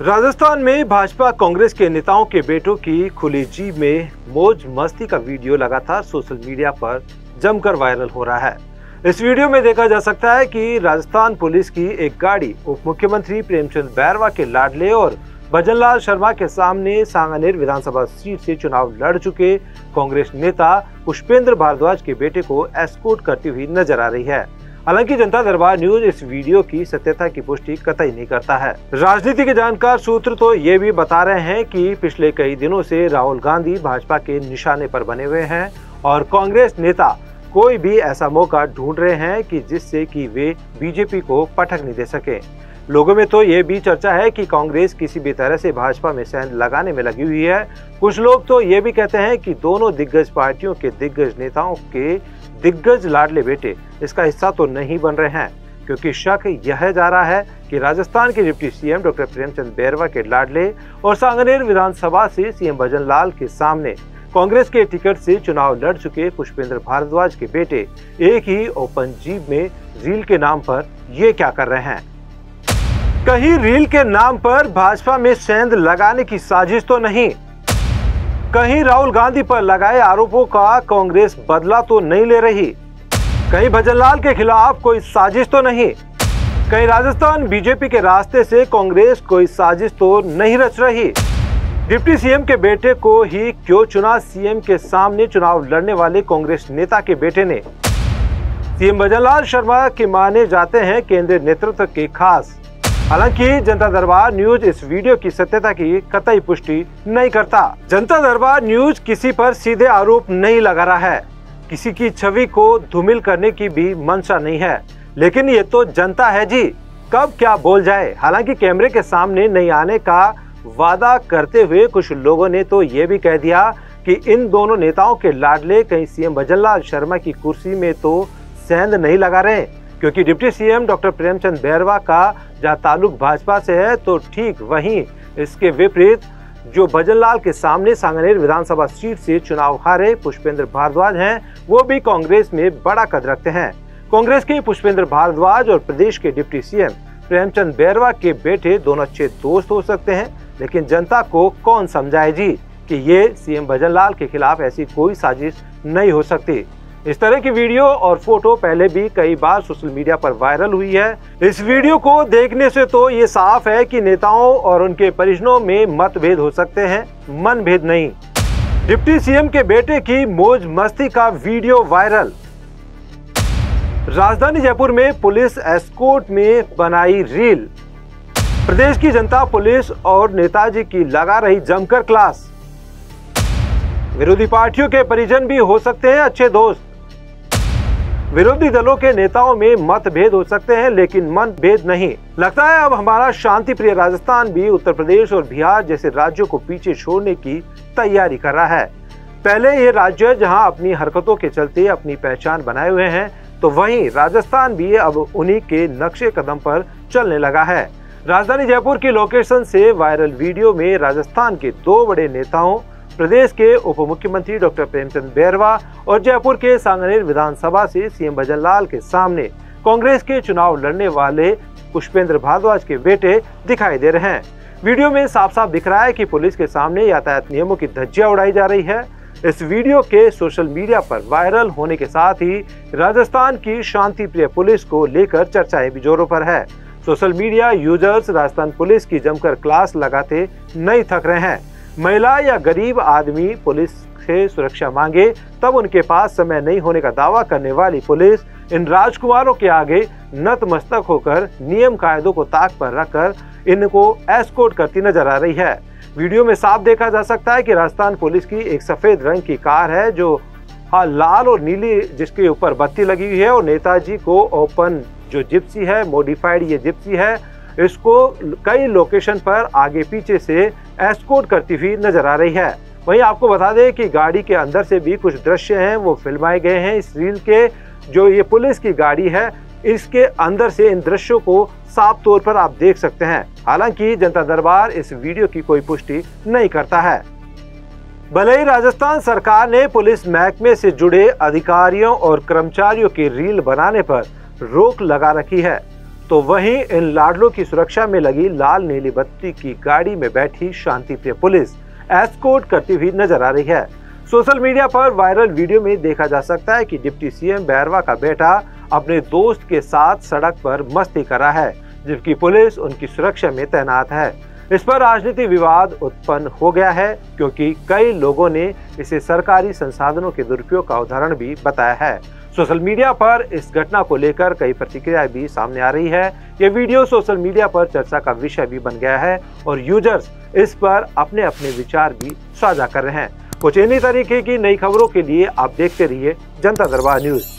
राजस्थान में भाजपा कांग्रेस के नेताओं के बेटों की खुली जीप में मौज मस्ती का वीडियो लगातार सोशल मीडिया पर जमकर वायरल हो रहा है। इस वीडियो में देखा जा सकता है कि राजस्थान पुलिस की एक गाड़ी उप मुख्यमंत्री प्रेमचंद बैरवा के लाडले और भजनलाल शर्मा के सामने सांगानेर विधानसभा सीट से चुनाव लड़ चुके कांग्रेस नेता पुष्पेंद्र भारद्वाज के बेटे को एस्कोर्ट करती हुई नज़र आ रही है। हालाँकि जनता दरबार न्यूज़ इस वीडियो की सत्यता की पुष्टि कतई नहीं करता है। राजनीति के जानकार सूत्र तो ये भी बता रहे हैं कि पिछले कई दिनों से राहुल गांधी भाजपा के निशाने पर बने हुए हैं और कांग्रेस नेता कोई भी ऐसा मौका ढूंढ रहे हैं कि जिससे कि वे बीजेपी को पटक नहीं दे सके। लोगों में तो ये भी चर्चा है कि कांग्रेस किसी भी तरह से भाजपा में सेंध लगाने में लगी हुई है। कुछ लोग तो ये भी कहते हैं कि दोनों दिग्गज पार्टियों के दिग्गज नेताओं के दिग्गज लाडले बेटे, इसका हिस्सा तो नहीं बन रहे हैं, क्योंकि शक यह जा रहा है कि राजस्थान के deputy CM doctor Premchand Bairwa के लाडले और सांगनेर विधानसभा से सीएम भजन लाल के सामने कांग्रेस के टिकट से चुनाव लड़ चुके पुष्पेंद्र भारद्वाज के बेटे, एक ही ओपन जीप में रील के नाम पर ये क्या कर रहे हैं? कहीं रील के नाम पर भाजपा में सेंध लगाने की साजिश तो नहीं कहीं राहुल गांधी पर लगाए आरोपों का कांग्रेस बदला तो नहीं ले रही। कहीं भजनलाल के खिलाफ कोई साजिश तो नहीं। कहीं राजस्थान बीजेपी के रास्ते से कांग्रेस कोई साजिश तो नहीं रच रही। डिप्टी सीएम के बेटे को ही क्यों चुना सीएम के सामने चुनाव लड़ने वाले कांग्रेस नेता के बेटे ने? सीएम भजनलाल शर्मा के माने जाते हैं केंद्रीय नेतृत्व के खास। हालाँकि जनता दरबार न्यूज़ इस वीडियो की सत्यता की कतई पुष्टि नहीं करता। जनता दरबार न्यूज़ किसी पर सीधे आरोप नहीं लगा रहा है। किसी की छवि को धूमिल करने की भी मंशा नहीं है। लेकिन ये तो जनता है जी। कब क्या बोल जाए? हालाँकि कैमरे के सामने नहीं आने का वादा करते हुए कुछ लोगों ने तो ये भी कह दिया कि इन दोनों नेताओं के लाडले कहीं सीएम भजनलाल शर्मा की कुर्सी में तो सेंध नहीं लगा रहे। क्योंकि deputy CM doctor Premchand Bairwa का जहाँ ताल्लुक भाजपा से है तो ठीक वहीं इसके विपरीत जो भजनलाल के सामने सांगनेर विधानसभा सीट से चुनाव हारे पुष्पेंद्र भारद्वाज हैं, वो भी कांग्रेस में बड़ा कद रखते हैं। कांग्रेस के पुष्पेंद्र भारद्वाज और प्रदेश के डिप्टी सीएम प्रेमचंद बैरवा के बेटे दोनों अच्छे दोस्त हो सकते हैं, लेकिन जनता को कौन समझाए जी कि ये सीएम भजनलाल के खिलाफ ऐसी कोई साजिश नहीं हो सकती? इस तरह की वीडियो और फ़ोटो पहले भी कई बार सोशल मीडिया पर वायरल हुई है। इस वीडियो को देखने से तो ये साफ़ है कि नेताओं और उनके परिजनों में मतभेद हो सकते हैं मन भेद नहीं। डिप्टी सीएम के बेटे की मौज मस्ती का वीडियो वायरल। राजधानी जयपुर में पुलिस एस्कोर्ट में बनाई रील। प्रदेश की जनता, पुलिस और नेताजी की लगा रही जमकर क्लास। विरोधी पार्टियों के परिजन भी हो सकते हैं अच्छे दोस्त। विरोधी दलों के नेताओं में मतभेद हो सकते हैं, लेकिन मन भेद नहीं। लगता है अब हमारा शांति प्रिय राजस्थान भी उत्तर प्रदेश और बिहार जैसे राज्यों को पीछे छोड़ने की तैयारी कर रहा है। पहले ये राज्य जहाँ अपनी हरकतों के चलते अपनी पहचान बनाए हुए हैं तो वहीं राजस्थान भी अब उन्हीं के नक्शे कदम पर चलने लगा है। राजधानी जयपुर की लोकेशन से वायरल वीडियो में राजस्थान के दो बड़े नेताओं प्रदेश के उप मुख्यमंत्री डॉक्टर प्रेमचंद बैरवा और जयपुर के सांगनेर विधानसभा से सीएम भजन लाल के सामने कांग्रेस के चुनाव लड़ने वाले पुष्पेंद्र भारद्वाज के बेटे दिखाई दे रहे हैं। वीडियो में साफ़ साफ़ दिख रहा है कि पुलिस के सामने यातायात नियमों की धज्जियाँ उड़ाई जा रही है। इस वीडियो के सोशल मीडिया पर वायरल होने के साथ ही राजस्थान की शांति प्रिय पुलिस को लेकर चर्चाएँ भी जोरों पर है। Social media users Rajasthan police की जमकर क्लास लगाते नहीं थक रहे हैं। महिला या गरीब आदमी पुलिस से सुरक्षा मांगे, तब उनके पास समय नहीं होने का दावा करने वाली पुलिस इन राजकुमारों के आगे नतमस्तक होकर नियम कायदों को ताक पर रखकर इनको एस्कोर्ट करती नज़र आ रही है। वीडियो में साफ़ देखा जा सकता है कि राजस्थान पुलिस की एक सफ़ेद रंग की कार है, जो हाँ लाल और नीली जिसके ऊपर बत्ती लगी हुई है और नेताजी को ओपन जो जिप्सी है, मॉडिफाइड ये जिप्सी है इसको कई लोकेशन पर आगे पीछे से एस्कोर्ट करती हुई नज़र आ रही है। वहीं आपको बता दें कि गाड़ी के अंदर से भी कुछ दृश्य हैं, वो फिल्माए गए हैं। इस रील के जो ये पुलिस की गाड़ी है, इसके अंदर से इन दृश्यों को साफ़ तौर पर आप देख सकते हैं। हालाँकि जनता दरबार इस वीडियो की कोई पुष्टि नहीं करता है। भले ही राजस्थान सरकार ने पुलिस महकमे से जुड़े अधिकारियों और कर्मचारियों की रील बनाने पर रोक लगा रखी है तो वहीं इन लाडलों की सुरक्षा में लगी लाल नीली बत्ती की गाड़ी में बैठी शांति प्रिय पुलिस एस्कोर्ट करती हुई नज़र आ रही है। सोशल मीडिया पर वायरल वीडियो में देखा जा सकता है कि डिप्टी सीएम बैरवा का बेटा अपने दोस्त के साथ सड़क पर मस्ती कर रहा है, जबकि पुलिस उनकी सुरक्षा में तैनात है। इस पर राजनीतिक विवाद उत्पन्न हो गया है, क्योंकि कई लोगों ने इसे सरकारी संसाधनों के दुरुपयोग का उदाहरण भी बताया है। सोशल मीडिया पर इस घटना को लेकर कई प्रतिक्रिया भी सामने आ रही है। ये वीडियो सोशल मीडिया पर चर्चा का विषय भी बन गया है और यूज़र्स इस पर अपने अपने विचार भी साझा कर रहे हैं। कुछ इन्हीं तरीके की नई खबरों के लिए आप देखते रहिए जनता दरबार न्यूज़।